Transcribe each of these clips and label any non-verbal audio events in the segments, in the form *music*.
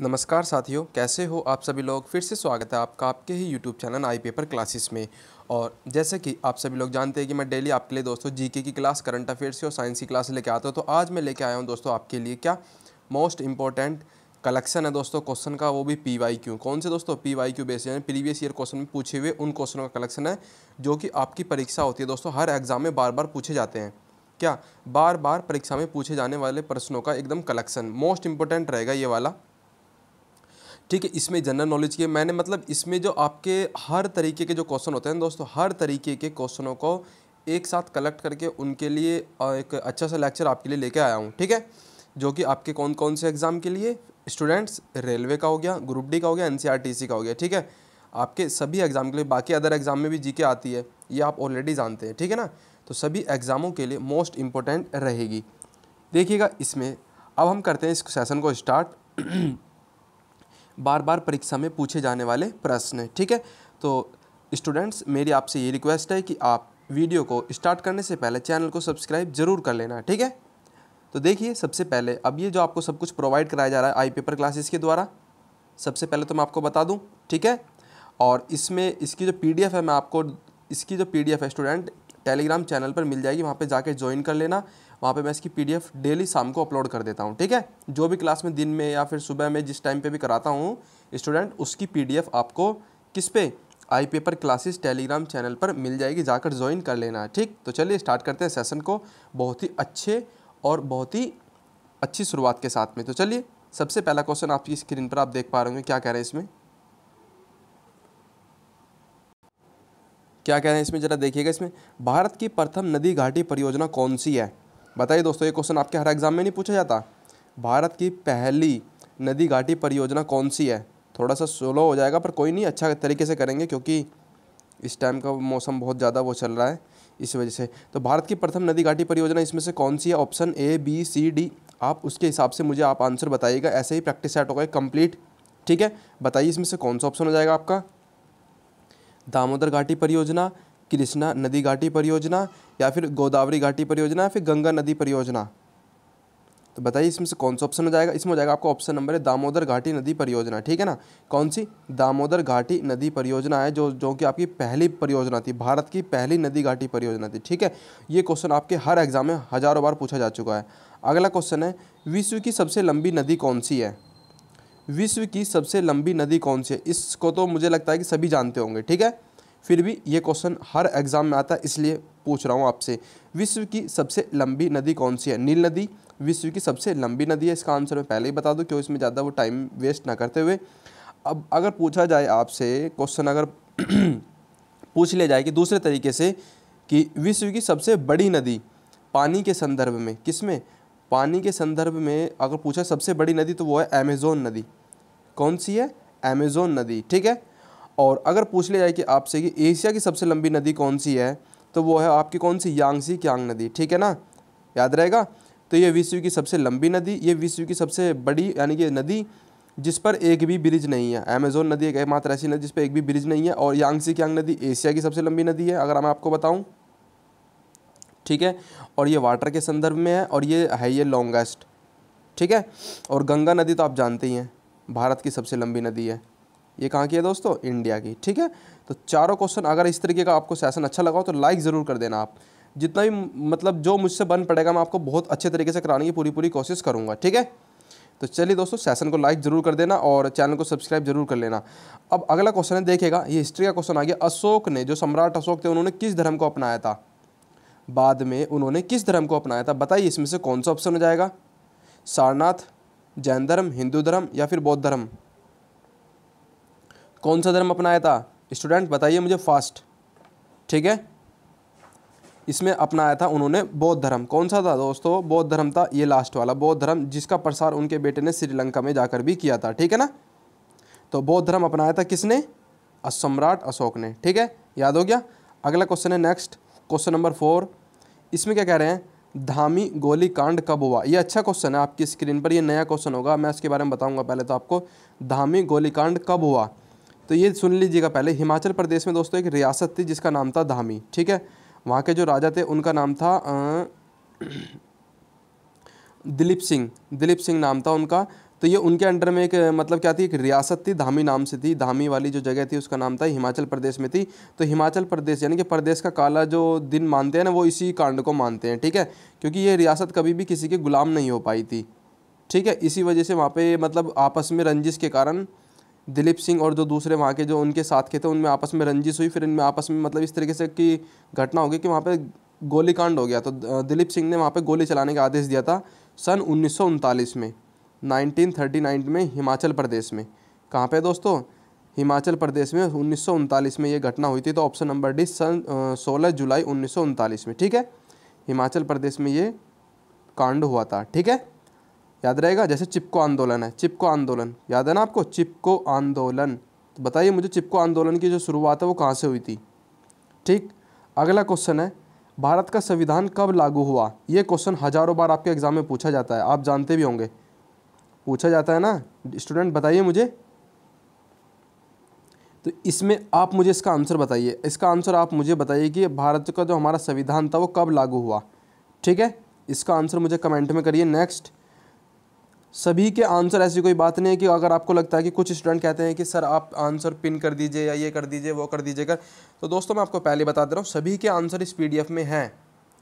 नमस्कार साथियों, कैसे हो आप सभी लोग? फिर से स्वागत है आपका आपके ही YouTube channel I paper classes में। और जैसे कि आप सभी लोग जानते हैं कि मैं डेली आपके लिए दोस्तों जीके की क्लास करंट अफेयर्स और साइंस की क्लास लेके आता हूँ तो आज मैं लेके आया हूँ दोस्तों आपके लिए क्या मोस्ट इंपॉर्टेंट कलेक्शन है दोस्तों क्वेश्चन का, वो भी पी वाई क्यू कौन से दोस्तों पी वाई क्यू बेस यानी प्रीवियस ईयर क्वेश्चन में पूछे हुए उन क्वेश्चनों का कलेक्शन है जो कि आपकी परीक्षा होती है दोस्तों, हर एग्ज़ाम में बार बार पूछे जाते हैं। क्या बार बार परीक्षा में पूछे जाने वाले प्रश्नों का एकदम कलेक्शन, मोस्ट इंपॉर्टेंट रहेगा ये वाला। ठीक है, इसमें जनरल नॉलेज के मैंने मतलब इसमें जो आपके हर तरीके के जो क्वेश्चन होते हैं दोस्तों, हर तरीके के क्वेश्चनों को एक साथ कलेक्ट करके उनके लिए एक अच्छा सा लेक्चर आपके लिए लेके आया हूँ, ठीक है? जो कि आपके कौन कौन से एग्ज़ाम के लिए? स्टूडेंट्स रेलवे का हो गया ग्रुप डी का हो गया एनसीआरटीसी का हो गया, ठीक है? आपके सभी एग्ज़ाम के लिए, बाकी अदर एग्ज़ाम में भी जी आती है, ये आप ऑलरेडी जानते हैं, ठीक है ना? तो सभी एग्ज़ामों के लिए मोस्ट इम्पोर्टेंट रहेगी। देखिएगा इसमें, अब हम करते हैं इस सेशन को स्टार्ट *clears throat* बार बार परीक्षा में पूछे जाने वाले प्रश्न ठीक है? तो स्टूडेंट्स, मेरी आपसे ये रिक्वेस्ट है कि आप वीडियो को स्टार्ट करने से पहले चैनल को सब्सक्राइब ज़रूर कर लेना, ठीक है? तो देखिए, सबसे पहले, अब ये जो आपको सब कुछ प्रोवाइड कराया जा रहा है आई पेपर क्लासेस के द्वारा, सबसे पहले तो मैं आपको बता दूँ, ठीक है? और इसमें, इसकी जो पीडीएफ है, मैं आपको, इसकी जो पीडीएफ है, स्टूडेंट टेलीग्राम चैनल पर मिल जाएगी, वहाँ पे जाके ज्वाइन कर लेना। वहाँ पे मैं इसकी पीडीएफ डेली शाम को अपलोड कर देता हूँ, ठीक है? जो भी क्लास में दिन में या फिर सुबह में जिस टाइम पे भी कराता हूँ स्टूडेंट उसकी पीडीएफ आपको किस पे? I paper classes Telegram channel पर मिल जाएगी, जाकर ज्वाइन कर लेना है ठीक? तो चलिए स्टार्ट करते हैं सेशन को, बहुत ही अच्छे और बहुत ही अच्छी शुरुआत के साथ में। तो चलिए, सबसे पहला क्वेश्चन आपकी स्क्रीन पर आप देख पा रहे होंगे, क्या कह रहे हैं इसमें? क्या कह रहे हैं इसमें? ज़रा देखिएगा इसमें, भारत की प्रथम नदी घाटी परियोजना कौन सी है? बताइए दोस्तों, ये क्वेश्चन आपके हर एग्ज़ाम में नहीं पूछा जाता? भारत की पहली नदी घाटी परियोजना कौन सी है? थोड़ा सा स्लो हो जाएगा, पर कोई नहीं अच्छा तरीके से करेंगे, क्योंकि इस टाइम का मौसम बहुत ज़्यादा वो चल रहा है, इस वजह से। तो भारत की प्रथम नदी घाटी परियोजना इसमें से कौन सी है? Option A B C D आप उसके हिसाब से मुझे आप आंसर बताइएगा, ऐसे ही प्रैक्टिस सेट होगा कंप्लीट ठीक है? बताइए इसमें से कौन सा ऑप्शन हो जाएगा आपका? दामोदर घाटी परियोजना कृष्णा नदी घाटी परियोजना या फिर गोदावरी घाटी परियोजना या फिर गंगा नदी परियोजना? तो बताइए, इसमें से कौन सा ऑप्शन हो जाएगा? इसमें हो जाएगा आपका ऑप्शन नंबर है दामोदर घाटी नदी परियोजना, ठीक है ना? कौन सी? दामोदर घाटी नदी परियोजना है जो जो कि आपकी पहली परियोजना थी, भारत की पहली नदी घाटी परियोजना थी, ठीक है? ये क्वेश्चन आपके हर एग्ज़ाम में हज़ारों बार पूछा जा चुका है। अगला क्वेश्चन है, विश्व की सबसे लंबी नदी कौन सी है? विश्व की सबसे लंबी नदी कौन सी है? इसको तो मुझे लगता है कि सभी जानते होंगे, ठीक है? फिर भी ये क्वेश्चन हर एग्ज़ाम में आता है, इसलिए पूछ रहा हूँ आपसे। विश्व की सबसे लंबी नदी कौन सी है? नील नदी, विश्व की सबसे लंबी नदी है, इसका आंसर मैं पहले ही बता दूँ, क्यों इसमें ज़्यादा वो टाइम वेस्ट ना करते हुए। अब अगर पूछा जाए आपसे, क्वेश्चन अगर *clears throat* पूछ लिया जाए कि दूसरे तरीके से कि विश्व की सबसे बड़ी नदी पानी के संदर्भ में किसमें पानी के संदर्भ में अगर पूछा सबसे बड़ी नदी तो वो है अमेज़ोन नदी। कौन सी है? अमेज़ोन नदी, ठीक है? और अगर पूछ लिया जाए कि आपसे कि एशिया की सबसे लंबी नदी कौन सी है तो वो है आपकी कौन सी? यांगसी क्यांग नदी, ठीक है ना? याद रहेगा? तो ये विश्व की सबसे लंबी नदी, ये विश्व की सबसे बड़ी यानी कि नदी जिस पर एक भी ब्रिज नहीं है। अमेजोन नदी एक एकमात्र ऐसी नदी जिस पर एक भी ब्रिज नहीं है और यांगसी क्यांग नदी एशिया की सबसे लंबी नदी है, अगर मैं आपको बताऊँ। ठीक है? और ये वाटर के संदर्भ में है और ये है ये लॉन्गेस्ट ठीक है? और गंगा नदी तो आप जानते ही हैं, भारत की सबसे लंबी नदी है। ये कहाँ की है दोस्तों? इंडिया की, ठीक है? तो चारों क्वेश्चन अगर इस तरीके का आपको सेशन अच्छा लगा हो तो लाइक ज़रूर कर देना आप। जितना भी मतलब जो मुझसे बन पड़ेगा, मैं आपको बहुत अच्छे तरीके से कराने की पूरी पूरी कोशिश करूँगा, ठीक है? तो चलिए दोस्तों सेशन को लाइक ज़रूर कर देना और चैनल को सब्सक्राइब ज़रूर कर लेना। अब अगला क्वेश्चन है देखेगा ये हिस्ट्री का क्वेश्चन आ गया। अशोक ने, जो सम्राट अशोक थे, उन्होंने किस धर्म को अपनाया था? बाद में उन्होंने किस धर्म को अपनाया था? बताइए, इसमें से कौन सा ऑप्शन हो जाएगा? सारनाथ, जैन धर्म, हिंदू धर्म या फिर बौद्ध धर्म? कौन सा धर्म अपनाया था? स्टूडेंट बताइए मुझे फास्ट ठीक है? इसमें अपनाया था उन्होंने बौद्ध धर्म। कौन सा था दोस्तों? बौद्ध धर्म था ये लास्ट वाला। बौद्ध धर्म, जिसका प्रसार उनके बेटे ने श्रीलंका में जाकर भी किया था। ठीक है ना? तो बौद्ध धर्म अपनाया था किसने? सम्राट अशोक ने। ठीक है? याद हो गया? अगला क्वेश्चन है नेक्स्ट क्वेश्चन नंबर फोर इसमें क्या कह रहे हैं? धामी गोली कांड कब हुआ? ये अच्छा क्वेश्चन है। आपकी स्क्रीन पर ये नया क्वेश्चन होगा। मैं इसके बारे में बताऊँगा पहले तो आपको। धामी गोली कांड कब हुआ? तो ये सुन लीजिएगा पहले। हिमाचल प्रदेश में दोस्तों एक रियासत थी जिसका नाम था धामी, ठीक है? वहाँ के जो राजा थे, उनका नाम था दिलीप सिंह। दिलीप सिंह नाम था उनका। तो ये उनके अंडर में एक मतलब क्या थी? एक रियासत थी, धामी नाम से थी। धामी वाली जो जगह थी, उसका नाम था हिमाचल प्रदेश में थी। तो हिमाचल प्रदेश, यानी कि प्रदेश का काला जो दिन मानते हैं ना, वो इसी कांड को मानते हैं, ठीक है? क्योंकि ये रियासत कभी भी किसी के गुलाम नहीं हो पाई थी, ठीक है? इसी वजह से वहाँ पे मतलब आपस में रंजिश के कारण दिलीप सिंह और जो दूसरे वहाँ के जो उनके साथ के थे, उनमें आपस में रंजिश हुई, फिर इनमें आपस में मतलब इस तरीके से की घटना हो गई कि वहाँ पे गोली कांड हो गया। तो दिलीप सिंह ने वहाँ पे गोली चलाने का आदेश दिया था सन उन्नीस सौ उनतालीस में 1939 में हिमाचल प्रदेश में। कहाँ पे दोस्तों? हिमाचल प्रदेश में उन्नीस सौ उनतालीस में ये घटना हुई थी तो ऑप्शन नंबर डी, सन सोलह जुलाई उन्नीस सौ उनतालीस में, ठीक है? हिमाचल प्रदेश में ये कांड हुआ था, ठीक है? याद रहेगा? जैसे चिपको आंदोलन है। चिपको आंदोलन। याद है ना आपको? चिपको आंदोलन। तो बताइए मुझे चिपको आंदोलन की जो शुरुआत है वो कहाँ से हुई थी? ठीक? अगला क्वेश्चन है, भारत का संविधान कब लागू हुआ? ये क्वेश्चन हज़ारों बार आपके एग्ज़ाम में पूछा जाता है। आप जानते भी होंगे। पूछा जाता है ना? स्टूडेंट, बताइए मुझे। तो इसमें आप मुझे इसका आंसर बताइए। इसका आंसर आप मुझे बताइए कि भारत का जो हमारा संविधान था वो कब लागू हुआ? ठीक है? इसका आंसर मुझे कमेंट में करिए। नेक्स्ट। सभी के आंसर, ऐसी कोई बात नहीं है कि अगर आपको लगता है कि कुछ स्टूडेंट कहते हैं कि, सर, आप आंसर पिन कर दीजिए या ये कर दीजिए, वो कर दीजिए, कर तो दोस्तों, मैं आपको पहले बता दे रहा हूँ, सभी के आंसर इस पीडीएफ में हैं।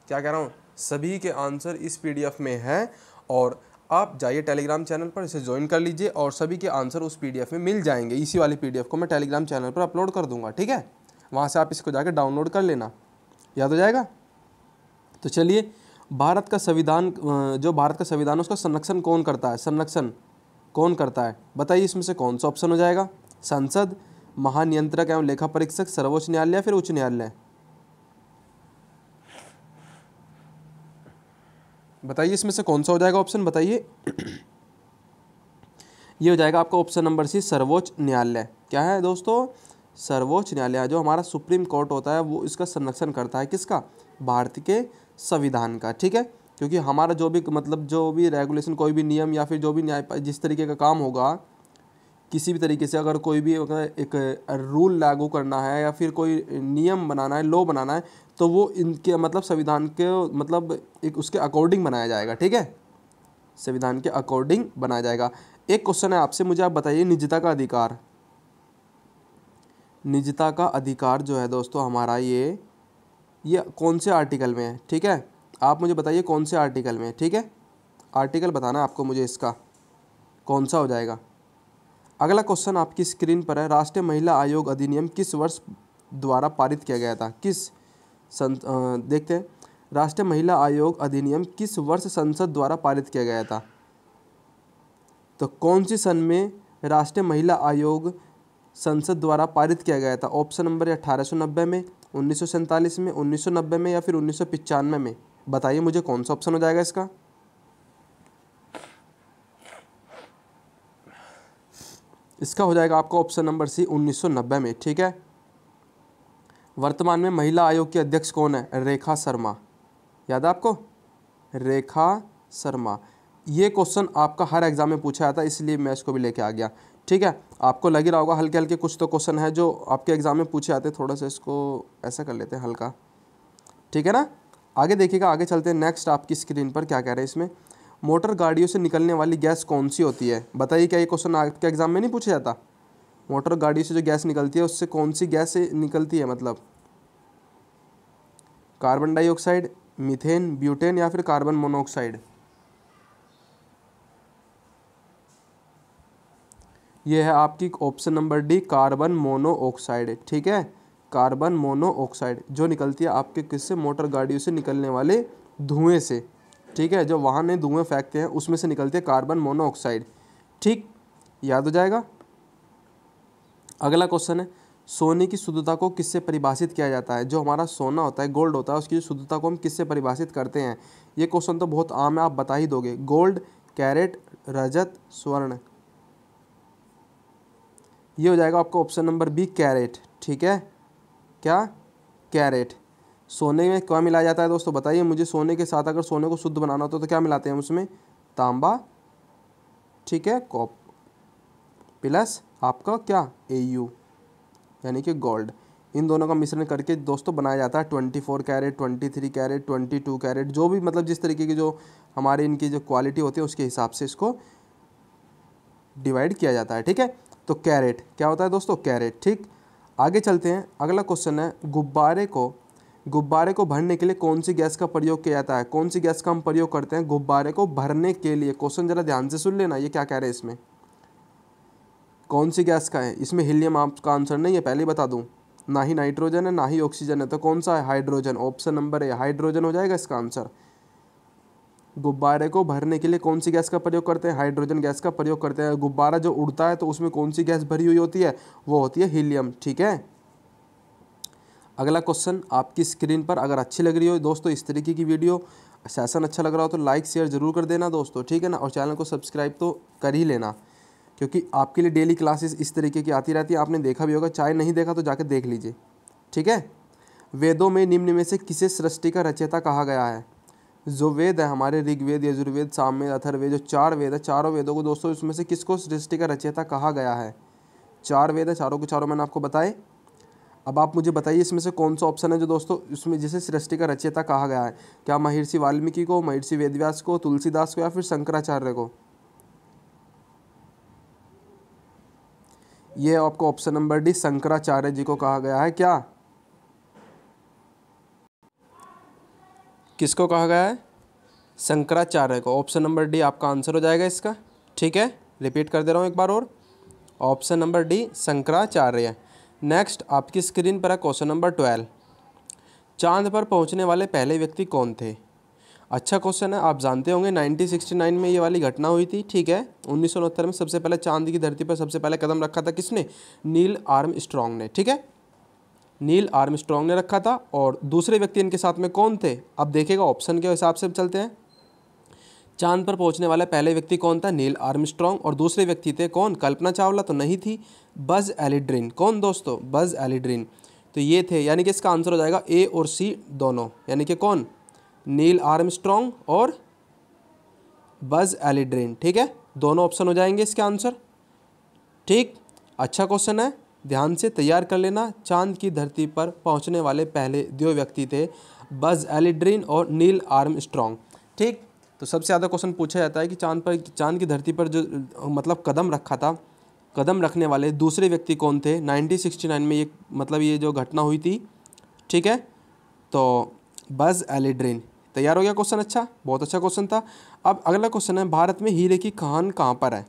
क्या कह रहा हूँ? सभी के आंसर इस पीडीएफ में हैं और आप जाइए टेलीग्राम चैनल पर, इसे ज्वाइन कर लीजिए और सभी के आंसर उस पीडीएफ में मिल जाएँगे। इसी वाली पी को मैं टेलीग्राम चैनल पर अपलोड कर दूँगा, ठीक है? वहाँ से आप इसको जाकर डाउनलोड कर लेना। याद हो जाएगा? तो चलिए भारत का संविधान जो भारत का संविधान है, उसका संरक्षण कौन करता है? संरक्षण कौन करता है? बताइए इसमें से कौन सा ऑप्शन हो जाएगा? संसद, महानियंत्रक एवं लेखा परीक्षक, सर्वोच्च न्यायालय या फिर उच्च न्यायालय? बताइए इसमें से कौन सा हो जाएगा ऑप्शन बताइए। *clears throat* ये हो जाएगा आपका ऑप्शन नंबर सी सर्वोच्च न्यायालय। क्या है दोस्तों? सर्वोच्च न्यायालय, जो हमारा सुप्रीम कोर्ट होता है, वो इसका संरक्षण करता है। किसका? भारत के संविधान का, ठीक है? क्योंकि हमारा जो भी मतलब जो भी रेगुलेशन कोई भी नियम या फिर जो भी न्याय जिस तरीके का काम होगा, किसी भी तरीके से अगर कोई भी एक रूल लागू करना है या फिर कोई नियम बनाना है लॉ बनाना है तो वो इनके मतलब संविधान के मतलब एक उसके अकॉर्डिंग बनाया जाएगा, ठीक है? संविधान के अकॉर्डिंग बनाया जाएगा। एक क्वेश्चन है आपसे, मुझे आप बताइए, निजता का अधिकार। निजता का अधिकार जो है दोस्तों, हमारा ये ये कौन से आर्टिकल में है? ठीक है? आप मुझे बताइए कौन से आर्टिकल में है, ठीक है? आर्टिकल बताना आपको मुझे इसका। कौन सा हो जाएगा? अगला क्वेश्चन आपकी स्क्रीन पर है, राष्ट्रीय महिला आयोग अधिनियम किस वर्ष द्वारा पारित किया गया था? किस सं देखते हैं। राष्ट्रीय महिला आयोग अधिनियम किस वर्ष संसद द्वारा पारित किया गया था? तो कौन सी सन में राष्ट्रीय महिला आयोग संसद द्वारा पारित किया गया था? ऑप्शन नंबर अठारह सौ नब्बे में। उन्नीस सौ सैंतालीस में, उन्नीस सौ नब्बे में या फिर उन्नीस सौ पंचानवे में? बताइए मुझे कौन सा ऑप्शन हो जाएगा इसका? इसका हो जाएगा आपका ऑप्शन नंबर सी 1990 में, ठीक है? वर्तमान में महिला आयोग के अध्यक्ष कौन है? रेखा शर्मा। याद है आपको? रेखा शर्मा। ये क्वेश्चन आपका हर एग्ज़ाम में पूछा जाता है, इसलिए मैं इसको भी लेके आ गया, ठीक है? आपको लग ही रहा होगा हल्के हल्के कुछ तो क्वेश्चन है जो आपके एग्ज़ाम में पूछे हैं, थोड़ा सा इसको ऐसा कर लेते हैं हल्का। ठीक है ना? आगे देखिएगा, आगे चलते हैं। नेक्स्ट आपकी स्क्रीन पर क्या कह रहे हैं इसमें? मोटर गाड़ियों से निकलने वाली गैस कौन सी होती है? बताइए क्या ये क्वेश्चन आपके एग्ज़ाम में नहीं पूछा जाता? मोटर गाड़ी से जो गैस निकलती है, उससे कौन सी गैस निकलती है मतलब? कार्बन डाइऑक्साइड मीथेन ब्यूटेन या फिर कार्बन मोनोऑक्साइड ये है आपकी option number D carbon monoxide ठीक है? कार्बन मोनोऑक्साइड जो निकलती है आपके किससे मोटर गाड़ियों से निकलने वाले धुएँ से, ठीक है? जो वाहन में धुएँ फेंकते हैं, उसमें से निकलती है कार्बन मोनोऑक्साइड ठीक? याद हो जाएगा? अगला क्वेश्चन है, सोने की शुद्धता को किससे परिभाषित किया जाता है? जो हमारा सोना होता है गोल्ड होता है, उसकी शुद्धता को हम किससे परिभाषित करते हैं? ये क्वेश्चन तो बहुत आम है, आप बता ही दोगे। गोल्ड कैरेट रजत, स्वर्ण। ये हो जाएगा आपका ऑप्शन नंबर बी कैरेट ठीक है? क्या? कैरेट सोने में क्या मिलाया जाता है दोस्तों? बताइए मुझे सोने के साथ अगर सोने को शुद्ध बनाना होता तो, तो क्या मिलाते हैं उसमें? तांबा. ठीक है? कॉप प्लस आपका क्या? ए यू यानी कि गोल्ड इन दोनों का मिश्रण करके दोस्तों बनाया जाता है twenty four carat twenty three carat twenty two carat जो भी मतलब जिस तरीके की जो हमारे इनकी जो क्वालिटी होती है उसके हिसाब से इसको डिवाइड किया जाता है। ठीक है? तो कैरेट क्या होता है दोस्तों? कैरेट ठीक? आगे चलते हैं। अगला क्वेश्चन है, गुब्बारे को गुब्बारे को भरने के लिए कौन सी गैस का प्रयोग किया जाता है? कौन सी गैस का हम प्रयोग करते हैं गुब्बारे को भरने के लिए? क्वेश्चन जरा ध्यान से सुन लेना, ये क्या कह रहे हैं इसमें? कौन सी गैस का है? इसमें हीलियम आपका आंसर नहीं है, पहले ही बता दूँ। ना ही नाइट्रोजन है, ना ही ऑक्सीजन है तो कौन सा है? Hydrogen option number A hydrogen हो जाएगा इसका आंसर गुब्बारे को भरने के लिए कौन सी गैस का प्रयोग करते हैं? हाइड्रोजन गैस का प्रयोग करते हैं। गुब्बारा जो उड़ता है तो उसमें कौन सी गैस भरी हुई होती है? वो होती है हीलियम। ठीक है? अगला क्वेश्चन आपकी स्क्रीन पर अगर अच्छी लग रही हो दोस्तों, इस तरीके की वीडियो सेशन अच्छा लग रहा हो तो लाइक शेयर ज़रूर कर देना दोस्तों। ठीक है ना? और चैनल को सब्सक्राइब तो कर ही लेना, क्योंकि आपके लिए डेली क्लासेस इस तरीके की आती रहती है। आपने देखा भी होगा, चाहे नहीं देखा तो जाके देख लीजिए। ठीक है? वेदों में निम्न में से किसे सृष्टि का रचयिता कहा गया है? जो वेद है, हमारे ऋग्वेद, यजुर्वेद सामवेद अथर्वेद जो चार वेद है, चारों वेदों को दोस्तों इसमें से किसको सृष्टि का रचयिता कहा गया है? चार वेद है, चारों के चारों मैंने आपको बताए। अब आप मुझे बताइए इसमें से कौन सा ऑप्शन है जो दोस्तों इसमें जिसे सृष्टि का रचयिता कहा गया है? क्या महर्षि वाल्मीकि को, महर्षि वेदव्यास को, तुलसीदास को या फिर शंकराचार्य को? ये आपको option number D, Shankaracharya ji को कहा गया है। क्या? किसको कहा गया है? शंकराचार्य को। ऑप्शन नंबर डी आपका आंसर हो जाएगा इसका। ठीक है? रिपीट कर दे रहा हूँ एक बार और। Option number D Shankaracharya. Next आपकी स्क्रीन पर है क्वेश्चन नंबर ट्वेल्व चाँद पर पहुँचने वाले पहले व्यक्ति कौन थे? अच्छा क्वेश्चन है, आप जानते होंगे 1969 में ये वाली घटना हुई थी, ठीक है? उन्नीस सौ उनहत्तर में सबसे पहले चाँद की धरती पर सबसे पहले कदम रखा था किसने? नील आर्म स्ट्रॉन्ग ने, ठीक है? नील आर्म स्ट्रॉन्ग ने रखा था और दूसरे व्यक्ति इनके साथ में कौन थे? अब देखेगा ऑप्शन के हिसाब से चलते हैं। चाँद पर पहुँचने वाला पहले व्यक्ति कौन था? नील आर्मस्ट्रॉन्ग और दूसरे व्यक्ति थे कौन? कल्पना चावला तो नहीं थी। बज एलिड्रिन। कौन दोस्तों? बज एलिड्रिन। तो ये थे, यानी कि इसका आंसर हो जाएगा ए और सी दोनों। यानी कि कौन? नील आर्मस्ट्रॉन्ग और बज एलिड्रिन। ठीक है? दोनों ऑप्शन हो जाएँगे इसके आंसर ठीक? अच्छा क्वेश्चन है। ध्यान से तैयार कर लेना। चाँद की धरती पर पहुँचने वाले पहले दो व्यक्ति थे, बज एलिड्रीन और नील आर्म स्ट्रॉन्ग ठीक? तो सबसे ज़्यादा क्वेश्चन पूछा जाता है कि चाँद पर, चाँद की धरती पर जो मतलब कदम रखा था, कदम रखने वाले दूसरे व्यक्ति कौन थे? 1969 में ये मतलब ये जो घटना हुई थी। ठीक है? तो बज एलिड्रिन। तैयार हो गया क्वेश्चन? अच्छा बहुत अच्छा क्वेश्चन था। अब अगला क्वेश्चन है, भारत में हीरे की खान कहाँ पर है?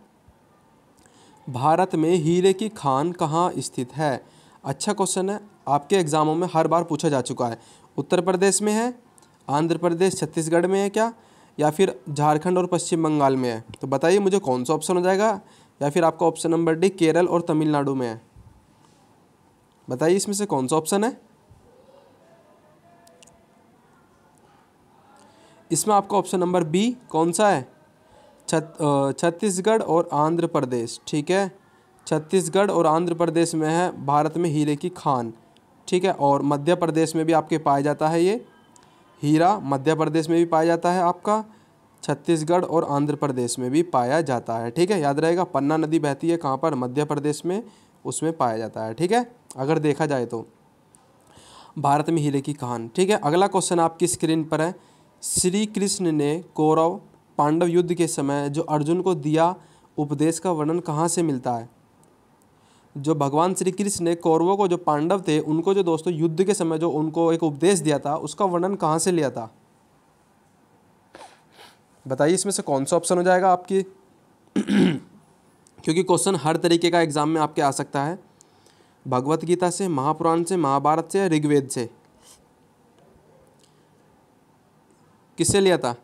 भारत में हीरे की खान कहाँ स्थित है? अच्छा क्वेश्चन है। आपके एग्ज़ामों में हर बार पूछा जा चुका है। उत्तर प्रदेश में है, आंध्र प्रदेश, छत्तीसगढ़ में है क्या? या फिर झारखंड और पश्चिम बंगाल में है? तो बताइए मुझे कौन सा ऑप्शन हो जाएगा? या फिर आपका ऑप्शन नंबर डी केरल और तमिलनाडु में है। बताइए इसमें से कौन सा ऑप्शन है? इसमें आपका ऑप्शन नंबर बी कौन सा है? छत्तीसगढ़ और आंध्र प्रदेश, ठीक है? छत्तीसगढ़ और आंध्र प्रदेश में है भारत में हीरे की खान, ठीक है? और मध्य प्रदेश में भी आपके पाया जाता है ये। हीरा मध्य प्रदेश में भी पाया जाता है आपका, छत्तीसगढ़ और आंध्र प्रदेश में भी पाया जाता है, ठीक है? याद रहेगा, पन्ना नदी बहती है कहाँ पर? मध्य प्रदेश में, उसमें पाया जाता है, ठीक है? अगर देखा जाए तो। भारत में हीरे की कहान ठीक है? अगला क्वेश्चन आपकी स्क्रीन पर है। श्री कृष्ण ने कौरव पांडव युद्ध के समय जो अर्जुन को दिया उपदेश का वर्णन कहाँ से मिलता है? जो भगवान श्री कृष्ण ने कौरवों को, जो पांडव थे, उनको, जो दोस्तों युद्ध के समय जो उनको एक उपदेश दिया था, उसका वर्णन कहाँ से लिया था? बताइए इसमें से कौन सा ऑप्शन हो जाएगा आपकी? *clears throat* क्योंकि क्वेश्चन हर तरीके का एग्ज़ाम में आपके आ सकता है। भगवत गीता से, महापुराण से, महाभारत से ऋग्वेद से? किससे लिया था?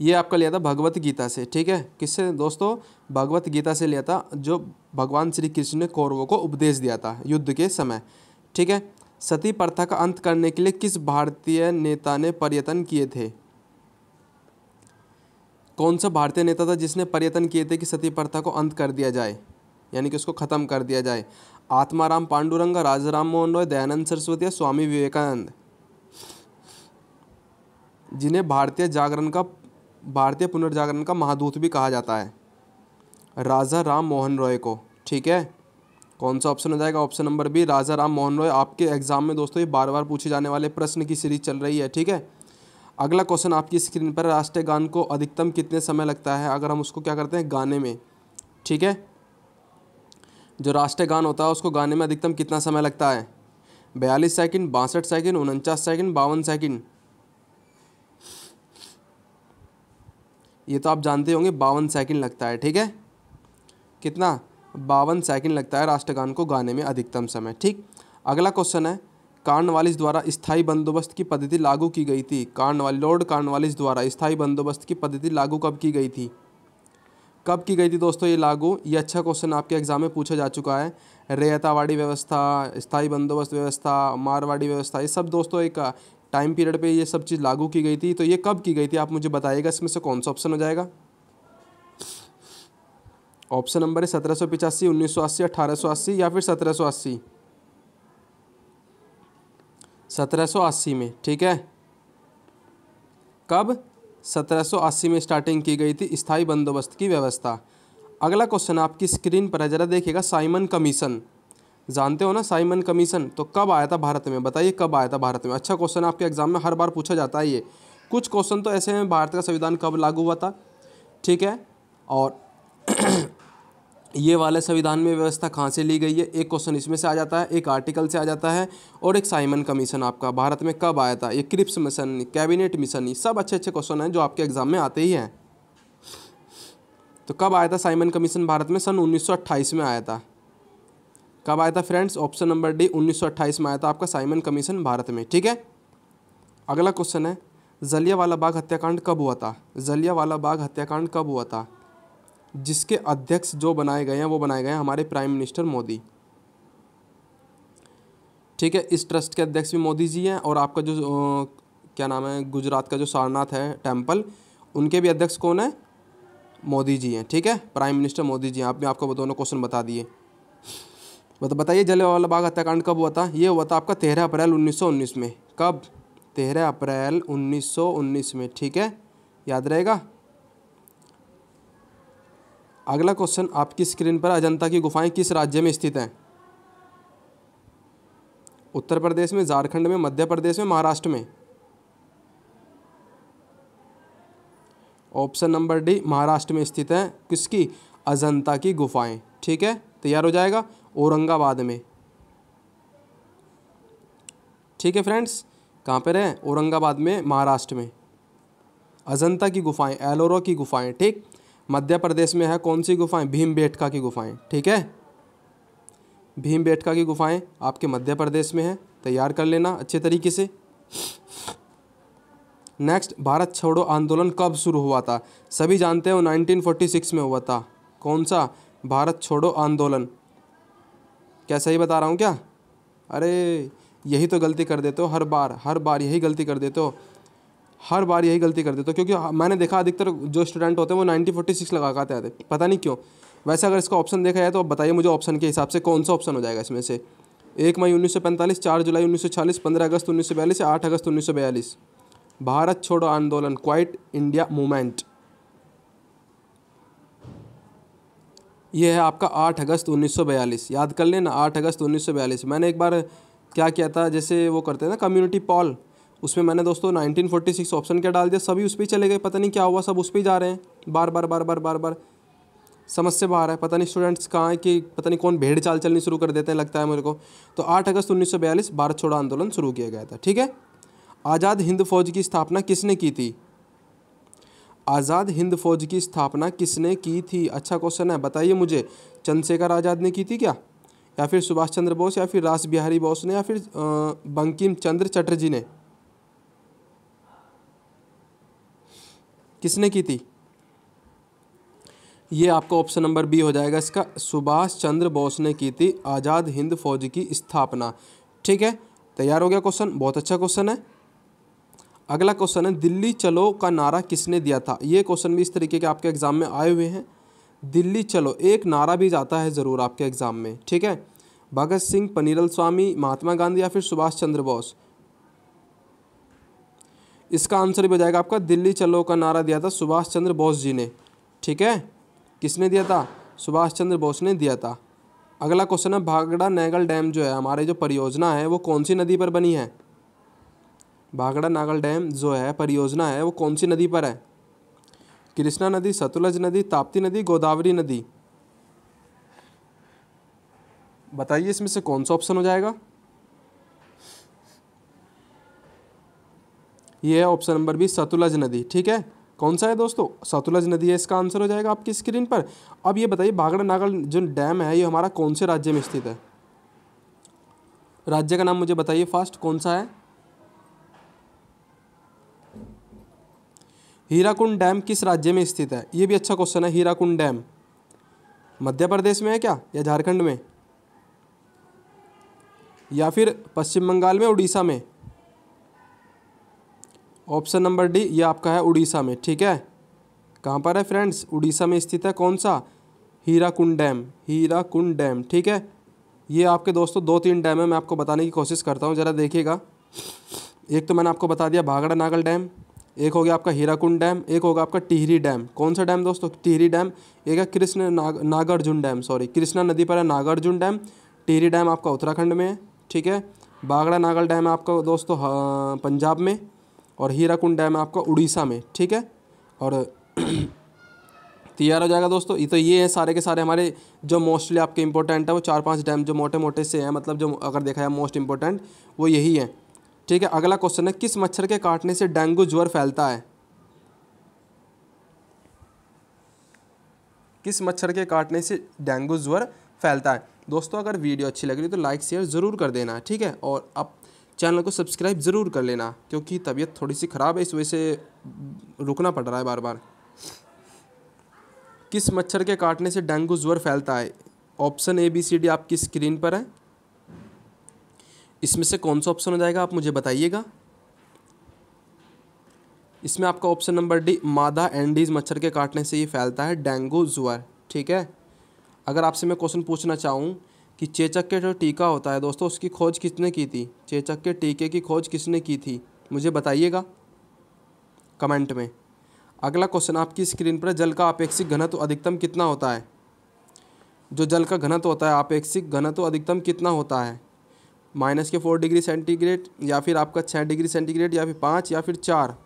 ये आपका लिया था भगवत गीता से, ठीक है? किससे? दोस्तों, भगवत गीता से लिया था, जो भगवान श्री कृष्ण ने कौरवों को उपदेश दिया था युद्ध के समय, ठीक है? सती प्रथा का अंत करने के लिए किस भारतीय नेता ने पर्यटन किए थे? कौन सा भारतीय नेता था जिसने पर्यटन किए थे कि सती प्रथा को अंत कर दिया जाए? यानी कि उसको ख़त्म कर दिया जाए। आत्माराम पांडुरंग, राजाराम मोहन रॉय, दयानंद सरस्वती या स्वामी विवेकानंद, जिन्हें भारतीय जागरण का भारतीय पुनर्जागरण का महादूत भी कहा जाता है। राजा राम मोहन रॉय को, ठीक है? कौन सा ऑप्शन हो जाएगा? Option number B Raja Ram Mohan Roy, आपके एग्ज़ाम में दोस्तों ये बार बार पूछे जाने वाले प्रश्न की सीरीज़ चल रही है, ठीक है? अगला क्वेश्चन आपकी स्क्रीन पर राष्ट्रीय गान को अधिकतम कितने समय लगता है? अगर हम उसको क्या करते हैं? गाने में, ठीक है? जो राष्ट्रीय गान होता है, उसको गाने में अधिकतम कितना समय लगता है? बयालीस सेकंड, बासठ सेकंड, उनचास सेकंड, बावन सेकंड। ये तो आप जानते होंगे, बावन सेकंड लगता है, ठीक है? कितना? बावन सेकंड लगता है राष्ट्रगान को गाने में अधिकतम समय, ठीक? अगला क्वेश्चन है, कार्नवालिस द्वारा स्थायी बंदोबस्त की पद्धति लागू की गई थी। कार्नवाल, लॉर्ड कार्नवालिस द्वारा स्थायी बंदोबस्त की पद्धति लागू कब की गई थी? कब की गई थी दोस्तों ये लागू? ये अच्छा क्वेश्चन आपके एग्ज़ाम में पूछा जा चुका है। रेयतावाड़ी व्यवस्था, स्थायी बंदोबस्त व्यवस्था, मारवाड़ी व्यवस्था, ये सब दोस्तों एक टाइम पीरियड पे ये सब चीज़ लागू की गई थी तो ये कब की गई थी? आप मुझे बताइएगा, इसमें से कौन सा ऑप्शन हो जाएगा? ऑप्शन नंबर है सत्रह सौ पिचासी, उन्नीस सौ अस्सी, अठारह सौ अस्सी या फिर सत्रह सौ अस्सी? सत्रह सौ अस्सी में, ठीक है? कब? सत्रह सौ अस्सी में स्टार्टिंग की गई थी स्थायी बंदोबस्त की व्यवस्था। अगला क्वेश्चन आपकी स्क्रीन पर है, जरा देखिएगा साइमन कमीशन जानते हो ना साइमन कमीशन तो कब आया था भारत में? बताइए कब आया था भारत में? अच्छा क्वेश्चन आपके एग्ज़ाम में हर बार पूछा जाता है ये। कुछ क्वेश्चन तो ऐसे हैं, भारत का संविधान कब लागू हुआ था? ठीक है? और *clears throat* ये वाले संविधान में व्यवस्था कहाँ से ली गई है? एक क्वेश्चन इसमें से आ जाता है, एक आर्टिकल से आ जाता है, और एक साइमन कमीशन आपका। भारत में कब आया था? ये क्रिप्स मिशन कैबिनेट मिशन ये सब अच्छे अच्छे क्वेश्चन हैं जो आपके एग्ज़ाम में आते ही हैं। तो कब आया था साइमन कमीशन भारत में? सन 1928 में आया था। कब आया था फ्रेंड्स? ऑप्शन नंबर डी 1928 में आया था आपका साइमन कमीशन भारत में ठीक है? अगला क्वेश्चन है जलिया बाग हत्याकांड कब हुआ था? जलिया बाग हत्याकांड कब हुआ था? जिसके अध्यक्ष जो बनाए गए हैं वो बनाए गए हैं हमारे प्राइम मिनिस्टर मोदी। ठीक है इस ट्रस्ट के अध्यक्ष भी मोदी जी हैं और आपका जो आ, क्या नाम है गुजरात का जो सारनाथ है टेंपल उनके भी अध्यक्ष कौन है? मोदी जी हैं ठीक है? प्राइम मिनिस्टर मोदी जी हैं आप भी आपको दोनों क्वेश्चन बता दिए। बता बताइए जलियावाला बाग हत्याकांड कब हुआ था? ये हुआ था आपका तेरह अप्रैल 1919 में। कब? तेरह अप्रैल 1919 में, ठीक है? याद रहेगा? अगला क्वेश्चन आपकी स्क्रीन पर अजंता की गुफाएँ किस राज्य में स्थित हैं? उत्तर प्रदेश में, झारखंड में, मध्य प्रदेश में, महाराष्ट्र में। ऑप्शन नंबर डी महाराष्ट्र में स्थित है। किसकी? अजंता की गुफाएँ, ठीक है? तैयार हो जाएगा? औरंगाबाद में। ठीक है फ्रेंड्स कहाँ पर है औरंगाबाद में, महाराष्ट्र में। अजंता की गुफाएँ, एलोरो की गुफाएँ, ठीक? मध्य प्रदेश में है कौन सी गुफाएँ? भीम बेटका की गुफाएँ, ठीक है? भीम बेटका की गुफाएँ आपके मध्य प्रदेश में है, तैयार कर लेना अच्छे तरीके से। नेक्स्ट भारत छोड़ो आंदोलन कब शुरू हुआ था? सभी जानते हो 1946 में हुआ था। कौन सा? भारत छोड़ो आंदोलन। क्या सही बता रहा हूँ क्या? अरे, यही तो गलती कर देते हो हर बार हर बार यही गलती कर देते हो। हर बार यही गलती कर देते हो, क्योंकि मैंने देखा अधिकतर जो स्टूडेंट होते हैं वो नाइन्टी फोर्टी सिक्स लगा के आते हैं, पता नहीं क्यों। वैसे अगर इसका ऑप्शन देखा जाए तो बताइए मुझे ऑप्शन के हिसाब से कौन सा ऑप्शन हो जाएगा इसमें से। एक मई उन्नीस सौ पैंतालीस, चार जुलाई उन्नीस सौ चालीस, पंद्रह अगस्त उन्नीस सौ बयालीस, आठ अगस्त उन्नीस सौ बयालीस। भारत छोड़ो आंदोलन क्वाइट इंडिया मूवमेंट ये है आपका आठ अगस्त उन्नीस सौ बयालीस। याद कर लेना, आठ अगस्त उन्नीस सौ बयालीस। मैंने एक बार क्या किया था, जैसे वो करते हैं ना कम्युनिटी पॉल उसमें मैंने दोस्तों 1946 ऑप्शन क्या डाल दिया, सभी उस पर चले गए, पता नहीं क्या हुआ, सब उस पर जा रहे हैं, बार बार बार बार बार बार। समझ से बाहर है, पता नहीं स्टूडेंट्स कहाँ हैं कि, पता नहीं कौन भेड़ चाल चलनी शुरू कर देते हैं, लगता है मेरे को। तो आठ अगस्त उन्नीस सौ बयालीस, भारत छोड़ो आंदोलन शुरू किया गया था, ठीक है? आज़ाद हिंद फौज की स्थापना किसने की थी? आज़ाद हिंद फौज की स्थापना किसने की थी? अच्छा क्वेश्चन है, बताइए मुझे। चंद्रशेखर आज़ाद ने की थी क्या? या फिर सुभाष चंद्र बोस या फिर रास बिहारी बोस ने या फिर बंकिम चंद्र चटर्जी ने? किसने की थी? ये आपका ऑप्शन नंबर बी हो जाएगा इसका। सुभाष चंद्र बोस ने की थी आज़ाद हिंद फौज की स्थापना। ठीक है, तैयार हो गया क्वेश्चन बहुत अच्छा क्वेश्चन है। अगला क्वेश्चन है, दिल्ली चलो का नारा किसने दिया था? ये क्वेश्चन भी इस तरीके के आपके एग्ज़ाम में आए हुए हैं। दिल्ली चलो, एक नारा भी जाता है ज़रूर आपके एग्ज़ाम में, ठीक है? भगत सिंह, पनीरल स्वामी, महात्मा गांधी या फिर सुभाष चंद्र बोस? इसका आंसर भी हो जाएगा आपका, दिल्ली चलो का नारा दिया था सुभाष चंद्र बोस जी ने, ठीक है? किसने दिया था? सुभाष चंद्र बोस ने दिया था। अगला क्वेश्चन है, भागड़ा नैगल डैम जो है, हमारे जो परियोजना है, वो कौन सी नदी पर बनी है? भागड़ा नागल डैम जो है, परियोजना है, वो कौन सी नदी पर है? कृष्णा नदी, सतलज नदी, ताप्ती नदी, गोदावरी नदी। बताइए इसमें से कौन सा ऑप्शन हो जाएगा? ये है ऑप्शन नंबर बी सतलज नदी, ठीक है? कौन सा है दोस्तों? सतलज नदी है, इसका आंसर हो जाएगा आपकी स्क्रीन पर। अब ये बताइए भागड़ा नागल जो डैम है, ये हमारा कौन से राज्य में स्थित है? राज्य का नाम मुझे बताइए फास्ट कौन सा है? हीराकुंड डैम किस राज्य में स्थित है? ये भी अच्छा क्वेश्चन है, हीराकुंड डैम। मध्य प्रदेश में है क्या? या झारखंड में? या फिर पश्चिम बंगाल में, उड़ीसा में? ऑप्शन नंबर डी ये आपका है उड़ीसा में, ठीक है? कहाँ पर है फ्रेंड्स उड़ीसा में स्थित है कौन सा? हीराकुंड डैम हीराकुंड डैम, ठीक है? ये आपके दोस्तों दो तीन डैम है, मैं आपको बताने की कोशिश करता हूँ, ज़रा देखिएगा। एक तो मैंने आपको बता दिया भागड़ा नागल डैम एक हो गया आपका हीराकुंड डैम, एक होगा आपका टिहरी डैम। कौन सा डैम दोस्तों? टिहरी डैम, एक है कृष्ण नाग, नागार्जुन डैम सॉरी कृष्णा नदी पर है नागार्जुन डैम। टिहरी डैम आपका उत्तराखंड में है, ठीक है? बागड़ा नागल डैम है आपका दोस्तों पंजाब में, और हीराकुंड डैम है आपका उड़ीसा में, ठीक है? और *clears throat* तैयार हो जाएगा दोस्तों। ये तो ये है सारे के सारे हमारे जो मोस्टली आपके इंपॉर्टेंट है, वो चार पाँच डैम जो मोटे मोटे से हैं मतलब जो अगर देखा जाए मोस्ट इंपॉर्टेंट वो यही है। ठीक है, अगला क्वेश्चन है, किस मच्छर के काटने से डेंगू ज्वर फैलता है? किस मच्छर के काटने से डेंगू ज्वर फैलता है? दोस्तों, अगर वीडियो अच्छी लग रही तो लाइक शेयर ज़रूर कर देना, ठीक है? और आप चैनल को सब्सक्राइब ज़रूर कर लेना, क्योंकि तबीयत थोड़ी सी ख़राब है, इस वजह से रुकना पड़ रहा है बार बार किस मच्छर के काटने से डेंगू ज्वर फैलता है? Option A B C D आपकी स्क्रीन पर है? इसमें से कौन सा ऑप्शन हो जाएगा, आप मुझे बताइएगा। इसमें आपका ऑप्शन नंबर डी मादा एंडीज मच्छर के काटने से ये फैलता है डेंगू ज्वर ठीक है? अगर आपसे मैं क्वेश्चन पूछना चाहूँ कि चेचक के जो टीका होता है दोस्तों, उसकी खोज किसने की थी? चेचक के टीके की खोज किसने की थी? मुझे बताइएगा कमेंट में। अगला क्वेश्चन आपकी स्क्रीन पर जल का अपेक्षिक घनत्व अधिकतम कितना होता है? जो जल का घनत्व होता है अपेक्षिक घनत्व अधिकतम कितना होता है? माइनस के फोर डिग्री सेंटीग्रेड या फिर आपका छः डिग्री सेंटीग्रेड या फिर पाँच या फिर चार।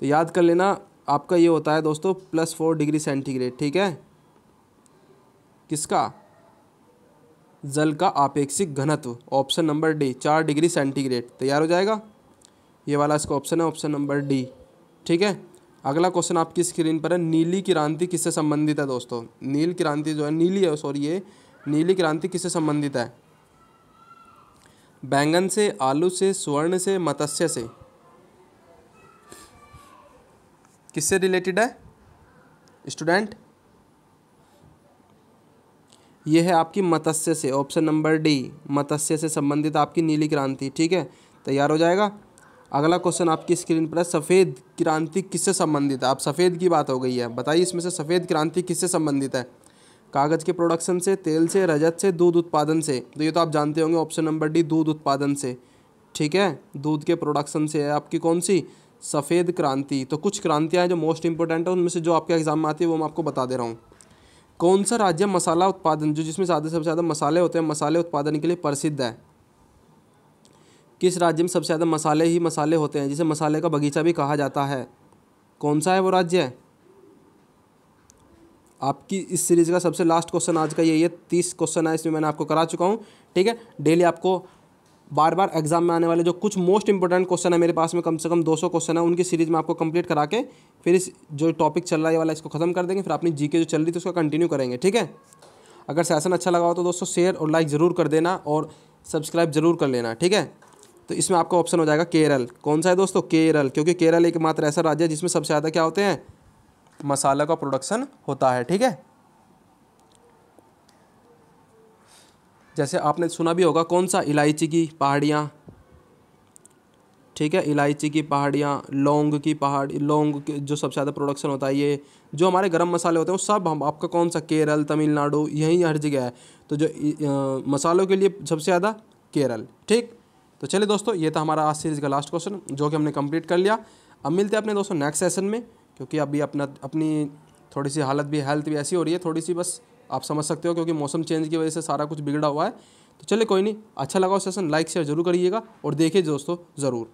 तो याद कर लेना, आपका ये होता है दोस्तों प्लस फोर डिग्री सेंटीग्रेड, ठीक है? किसका? जल का आपेक्षिक घनत्व ऑप्शन नंबर डी चार डिग्री सेंटीग्रेड। तैयार हो जाएगा? ये वाला इसका ऑप्शन है ऑप्शन नंबर डी ठीक है? अगला क्वेश्चन आपकी स्क्रीन पर है, नीली क्रांति किससे संबंधित है दोस्तों? नील क्रांति जो है, नीली है सॉरी ये नीली क्रांति किससे संबंधित है? बैंगन से, आलू से, स्वर्ण से, मत्स्य से। किससे रिलेटेड है? स्टूडेंट ये है आपकी मत्स्य से ऑप्शन नंबर डी मत्स्य से संबंधित आपकी नीली क्रांति, ठीक है? तैयार हो जाएगा? अगला क्वेश्चन आपकी स्क्रीन पर है, सफ़ेद क्रांति किससे संबंधित है? आप सफ़ेद की बात हो गई है, बताइए इसमें से सफ़ेद क्रांति किससे संबंधित है? कागज़ के प्रोडक्शन से, तेल से, रजत से, दूध उत्पादन से। तो ये तो आप जानते होंगे, ऑप्शन नंबर डी, दूध उत्पादन से। ठीक है? दूध के प्रोडक्शन से है आपकी कौन सी? सफ़ेद क्रांति। तो कुछ क्रांतियाँ हैं जो मोस्ट इंपॉर्टेंट है, उनमें से जो आपके एग्ज़ाम में आती है, वो मैं आपको बता दे रहा हूँ। कौन सा राज्य मसाला उत्पादन, जो जिसमें ज़्यादा से ज़्यादा मसाले होते हैं, मसाले उत्पादन के लिए प्रसिद्ध है? किस राज्य में सबसे ज़्यादा मसाले ही मसाले होते हैं, जिसे मसाले का बगीचा भी कहा जाता है? कौन सा है वो राज्य? आपकी इस सीरीज़ का सबसे लास्ट क्वेश्चन आज का यही है। तीस क्वेश्चन है, इसमें मैंने आपको करा चुका हूँ, ठीक है? डेली आपको बार बार एग्ज़ाम में आने वाले जो कुछ मोस्ट इंपॉर्टेंट क्वेश्चन है मेरे पास में, कम से कम 200 क्वेश्चन है, उनकी सीरीज़ में आपको कंप्लीट करा के फिर इस जो टॉपिक चल रहा है वाला इसको खत्म कर देंगे, फिर अपनी जीके जो चल रही थी उसका कंटिन्यू करेंगे, ठीक है? अगर सेशन अच्छा लगा हो तो दोस्तों शेयर और लाइक ज़रूर कर देना और सब्सक्राइब ज़रूर कर लेना, ठीक है? तो इसमें आपका ऑप्शन हो जाएगा केरल। कौन सा है दोस्तों? केरल, क्योंकि केरल एकमात्र ऐसा राज्य है जिसमें सबसे ज़्यादा क्या होते हैं? मसाला का प्रोडक्शन होता है ठीक है? जैसे आपने सुना भी होगा कौन सा? इलायची की पहाड़ियाँ ठीक है? इलायची की पहाड़ियाँ लौंग की पहाड़ लौंग जो सबसे ज़्यादा प्रोडक्शन होता है ये जो हमारे गर्म मसाले होते हैं वो सब हम आपका कौन सा? केरल तमिलनाडु यहीं हर जगह है। तो जो आ, मसालों के लिए सबसे ज़्यादा केरल ठीक? तो चलिए दोस्तों ये था हमारा आज सीरीज़ का लास्ट क्वेश्चन जो कि हमने कंप्लीट कर लिया। अब मिलते हैं अपने दोस्तों नेक्स्ट सेशन में। क्योंकि अभी अपना, अपनी थोड़ी सी हालत भी हेल्थ भी ऐसी हो रही है थोड़ी सी बस आप समझ सकते हो क्योंकि मौसम चेंज की वजह से सारा कुछ बिगड़ा हुआ है। तो चलिए कोई नहीं अच्छा लगा सेशन लाइक शेयर ज़रूर करिएगा और देखिए दोस्तों, ज़रूर।